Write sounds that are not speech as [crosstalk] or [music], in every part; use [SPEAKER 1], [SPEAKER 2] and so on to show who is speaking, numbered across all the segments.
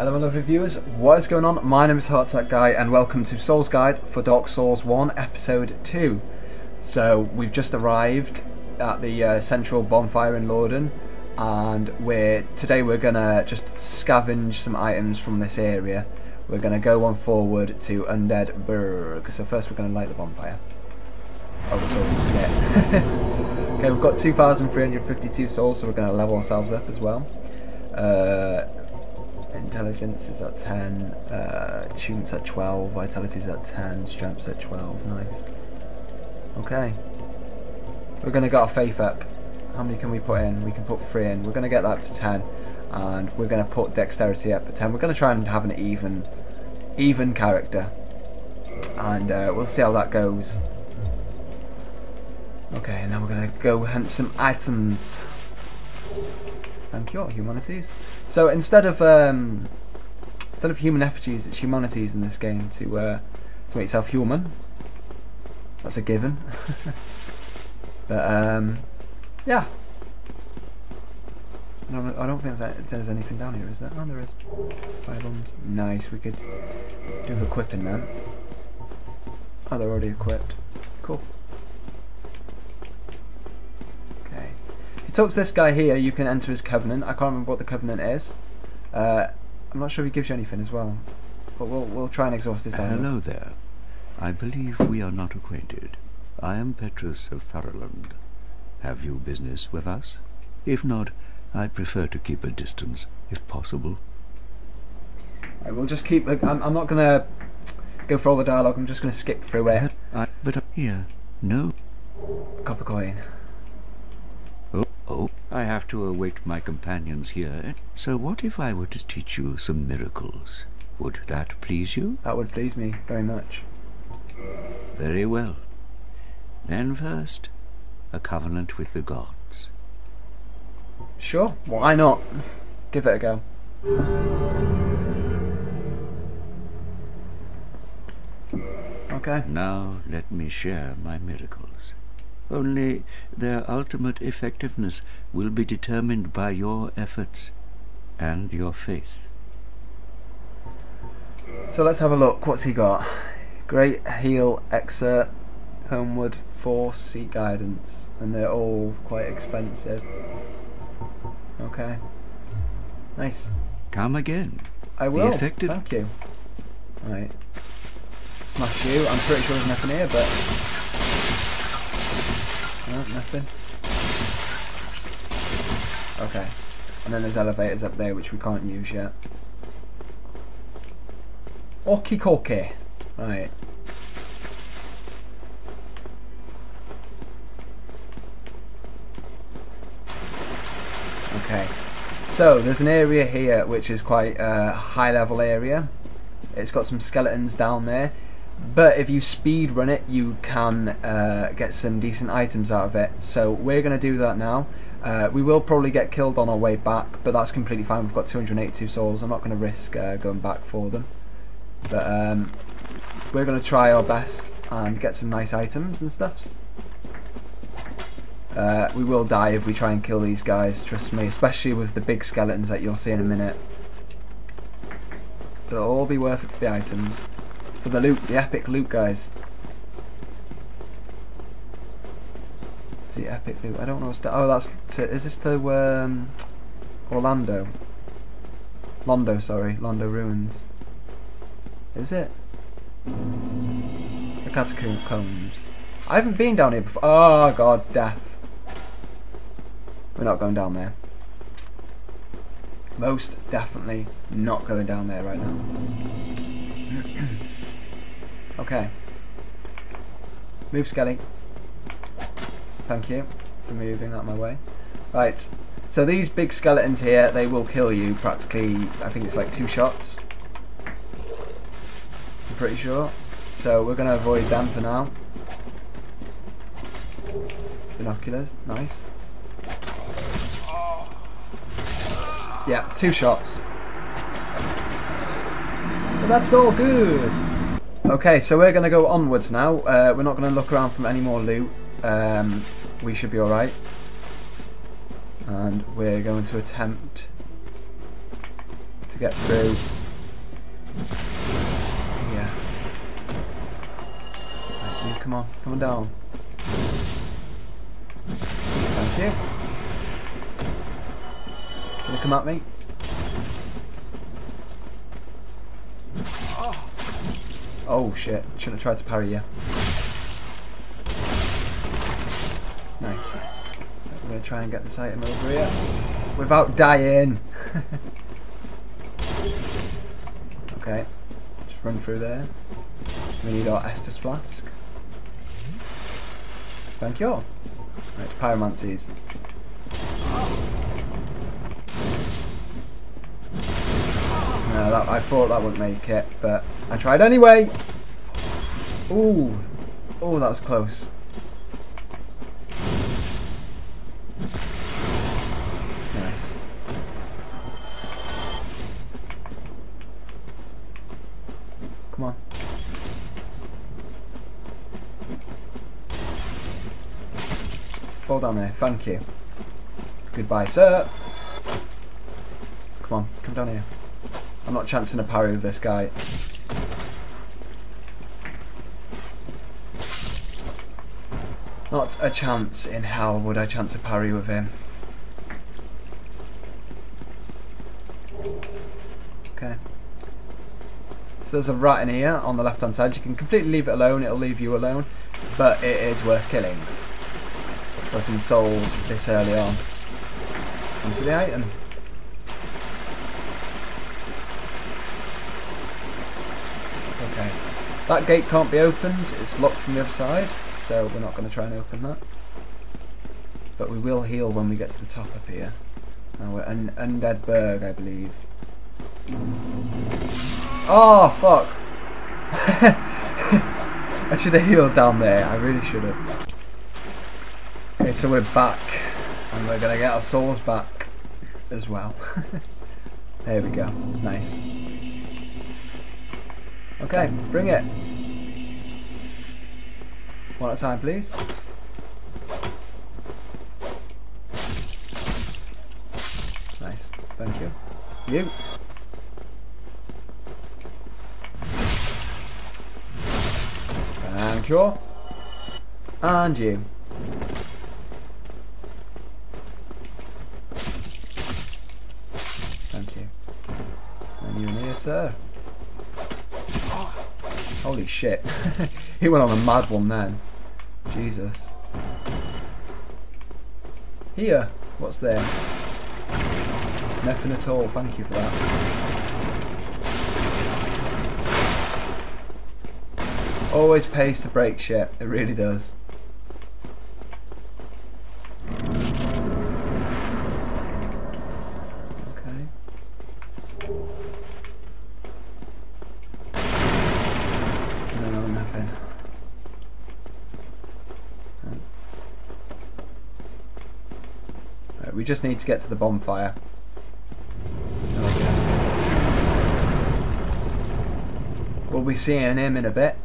[SPEAKER 1] Hello, my lovely viewers. What is going on? My name is Heartattack Guy, and welcome to Souls Guide for Dark Souls 1, Episode 2. So, we've just arrived at the uh, central bonfire in Lordran, and we're today we're gonna just scavenge some items from this area. We're gonna go on forward to Undead Burg. So first, we're gonna light the bonfire. Oh, that's all we [laughs] okay, we've got 2,352 souls, so we're gonna level ourselves up as well. Uh, Intelligence is at 10, uh, Tune's at 12, vitality is at 10, Strength's at 12, nice. Okay. We're going to get our Faith up. How many can we put in? We can put 3 in. We're going to get that up to 10, and we're going to put Dexterity up to 10. We're going to try and have an even, even character. And uh, we'll see how that goes. Okay, and now we're going to go hunt some items. Thank you, humanities. So instead of um, instead of human effigies, it's humanities in this game to uh, to make yourself human. That's a given. [laughs] but um, yeah. I don't, I don't think there's anything down here, is there? Oh, there is. Fire bombs. Nice. We could do equipping them. Oh, they're already equipped. Cool. You talk to this guy here, you can enter his covenant. I can't remember what the covenant is. Uh, I'm not sure if he gives you anything as well. But we'll, we'll try and exhaust his dialogue.
[SPEAKER 2] Hello there. I believe we are not acquainted. I am Petrus of Thorolund. Have you business with us? If not, I prefer to keep a distance, if possible.
[SPEAKER 1] Right, we'll just keep... I'm, I'm not going to go for all the dialogue. I'm just going to skip through it.
[SPEAKER 2] I, but uh, here, no.
[SPEAKER 1] Copper coin.
[SPEAKER 2] I have to await my companions here. So what if I were to teach you some miracles? Would that please you?
[SPEAKER 1] That would please me very much.
[SPEAKER 2] Very well. Then first, a covenant with the gods.
[SPEAKER 1] Sure, why not? Give it a go. Okay.
[SPEAKER 2] Now let me share my miracles. Only their ultimate effectiveness will be determined by your efforts and your faith.
[SPEAKER 1] So let's have a look. What's he got? Great heal, excerpt, homeward, force, seek guidance, and they're all quite expensive. Okay. Nice.
[SPEAKER 2] Come again.
[SPEAKER 1] I will. Effective... Thank you. Right. Smash you. I'm pretty sure there's nothing here, but no, nothing. Okay. And then there's elevators up there which we can't use yet. Okie dokie. Right. Okay. So, there's an area here which is quite a high level area. It's got some skeletons down there but if you speed run it you can uh, get some decent items out of it. So we're going to do that now. Uh, we will probably get killed on our way back but that's completely fine. We've got 282 souls. I'm not going to risk uh, going back for them. But um, we're going to try our best and get some nice items and stuffs. Uh, we will die if we try and kill these guys trust me especially with the big skeletons that you'll see in a minute. But it'll all be worth it for the items for the loot, the epic loot, guys. The epic loot. I don't know. What's the, oh, that's. To, is this to um, Orlando? Londo, sorry, Londo ruins. Is it? The catacombs. I haven't been down here before. Oh god, death. We're not going down there. Most definitely not going down there right now. Okay. Move Skelly. Thank you for moving out my way. Right, so these big skeletons here, they will kill you practically, I think it's like two shots. I'm pretty sure. So we're going to avoid them for now. Binoculars, nice. Yeah, two shots. But that's all good. Okay, so we're going to go onwards now. Uh, we're not going to look around for any more loot. Um, we should be alright. And we're going to attempt to get through. Yeah. Come on, come on down. Thank you. Gonna come at me? Oh Oh, shit, shouldn't have tried to parry you. Nice. I'm gonna try and get this item over here without dying. [laughs] okay, just run through there. We need our Estus flask. Thank you. Right, pyromancies. That, I thought that wouldn't make it, but I tried anyway. Ooh, oh, that was close. Nice. Come on. Fall down there, thank you. Goodbye, sir. Come on, come down here. I'm not chancing a parry with this guy. Not a chance in hell would I chance a parry with him. Okay. So there's a rat in here on the left hand side. You can completely leave it alone, it'll leave you alone. But it is worth killing. For some souls this early on. For the item. Okay. That gate can't be opened, it's locked from the other side, so we're not going to try and open that. But we will heal when we get to the top up here. Now we're un Undead Burg, I believe. Oh, fuck! [laughs] I should have healed down there, I really should have. Okay, so we're back, and we're going to get our souls back as well. [laughs] there we go, nice. Okay, bring it. One at a time, please. Nice, thank you. You. Thank you. And you. Thank you. And you in here, sir. Holy shit. [laughs] he went on a mad one then. Jesus. Here. What's there? Nothing at all. Thank you for that. Always pays to break shit. It really does. Okay. No, nothing. Right. We just need to get to the bonfire. We'll be seeing him in a bit.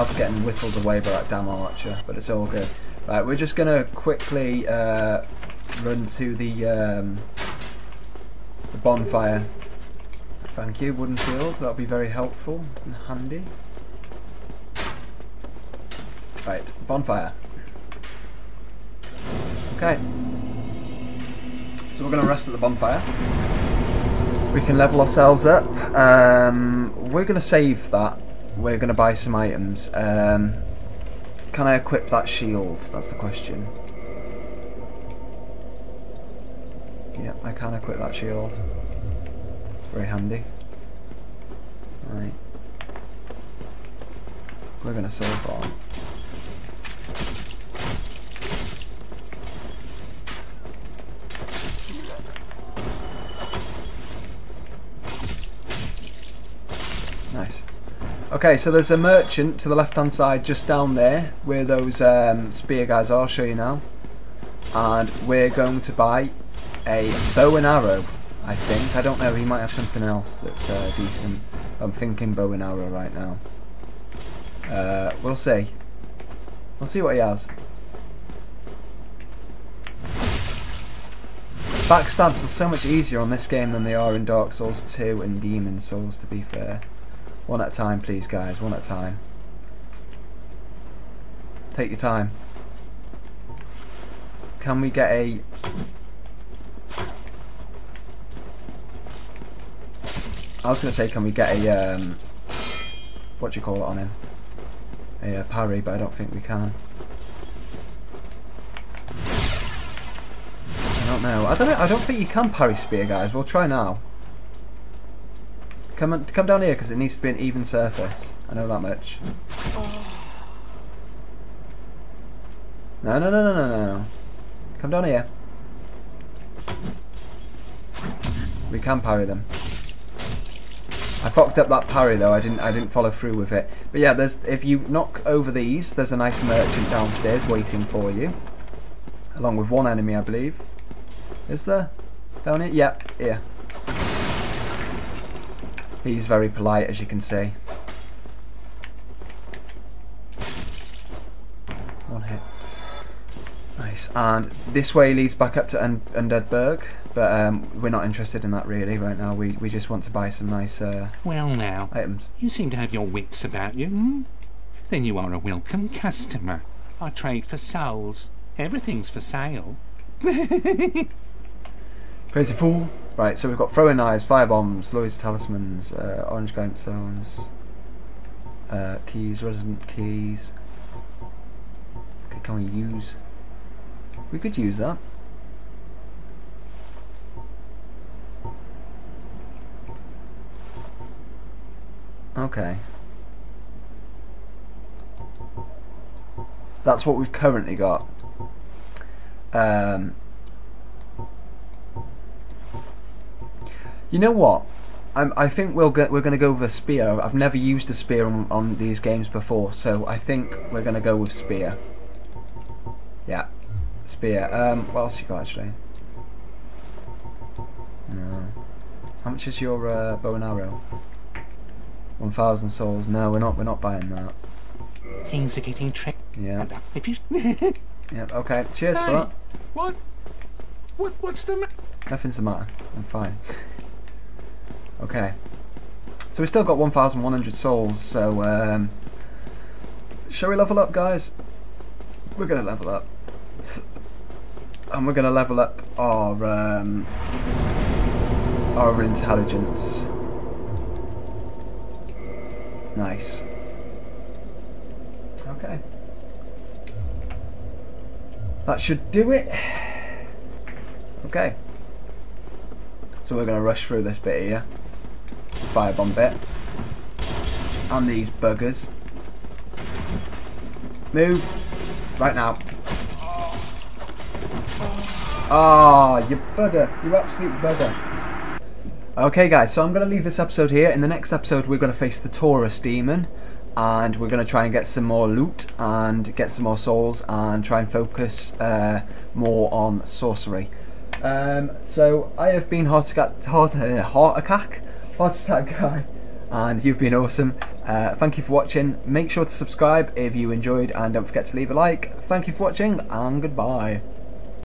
[SPEAKER 1] My getting whittled away by that damn archer, but it's all good. Right, we're just gonna quickly uh, run to the, um, the bonfire. Thank you, wooden shield. That'll be very helpful and handy. Right, bonfire. Okay. So we're gonna rest at the bonfire. We can level ourselves up. Um, we're gonna save that we're going to buy some items. Um, can I equip that shield? That's the question. Yeah, I can equip that shield. It's very handy. Right. We're going to soul farm. Okay, so there's a merchant to the left hand side just down there where those um, spear guys are, I'll show you now. And we're going to buy a bow and arrow, I think. I don't know, he might have something else that's uh, decent. I'm thinking bow and arrow right now. Uh, we'll see. We'll see what he has. Backstabs are so much easier on this game than they are in Dark Souls 2 and Demon Souls, to be fair. One at a time, please, guys. One at a time. Take your time. Can we get a... I was going to say, can we get a... Um, what do you call it on him? A uh, parry, but I don't think we can. I don't know. I don't know. I don't think you can parry spear, guys. We'll try now. Come on, come down here because it needs to be an even surface. I know that much. No, no, no, no, no, no. Come down here. We can parry them. I fucked up that parry though. I didn't. I didn't follow through with it. But yeah, there's if you knock over these, there's a nice merchant downstairs waiting for you, along with one enemy, I believe. Is there? Down here? Yep. Here. He's very polite, as you can see. One hit. Nice. And this way leads back up to Un Undeadburg, but um, we're not interested in that really right now. We we just want to buy some nice uh,
[SPEAKER 3] Well now,
[SPEAKER 1] items.
[SPEAKER 3] you seem to have your wits about you, hmm? Then you are a welcome customer. I trade for souls. Everything's for sale. [laughs]
[SPEAKER 1] Crazy fool. Right, so we've got throwing knives, fire bombs, Lloyd's talismans, uh, orange stones, uh, keys, resident keys. Okay, can we use? We could use that. Okay. That's what we've currently got. Um, You know what? I'm, I think we'll get, we're going to go with a spear. I've never used a spear on, on these games before, so I think we're going to go with spear. Yeah, spear. Um, what else you got actually? No. How much is your uh, bow and arrow? One thousand souls. No, we're not. We're not buying that.
[SPEAKER 3] Things are getting tricky.
[SPEAKER 1] Yeah. [laughs]
[SPEAKER 3] If you [laughs]
[SPEAKER 1] Yep. Okay. Cheers for
[SPEAKER 3] Hey,
[SPEAKER 1] that.
[SPEAKER 3] what? What? What's the matter?
[SPEAKER 1] Nothing's the matter. I'm fine. Okay. So we still got 1,100 souls, so um, shall we level up guys? We're going to level up. And we're going to level up our, um, our intelligence. Nice. Okay. That should do it. Okay. So we're going to rush through this bit here. Firebomb bit. And these buggers. Move. Right now. Ah, oh, you bugger. You absolute bugger. Okay guys, so I'm going to leave this episode here. In the next episode we're going to face the Taurus demon. And we're going to try and get some more loot and get some more souls and try and focus uh, more on sorcery. Um, so I have been Attack, Heart, uh, Heart Attack, Heart Attack Guy, and you've been awesome. Uh, thank you for watching. Make sure to subscribe if you enjoyed, and don't forget to leave a like. Thank you for watching, and goodbye.